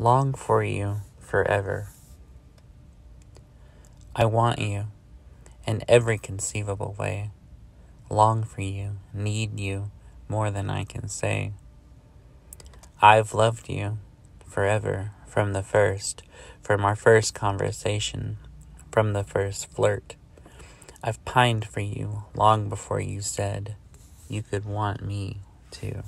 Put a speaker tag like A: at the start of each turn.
A: long for you forever. I want you in every conceivable way, long for you, need you more than I can say. I've loved you forever from the first, from our first conversation, from the first flirt. I've pined for you long before you said you could want me too.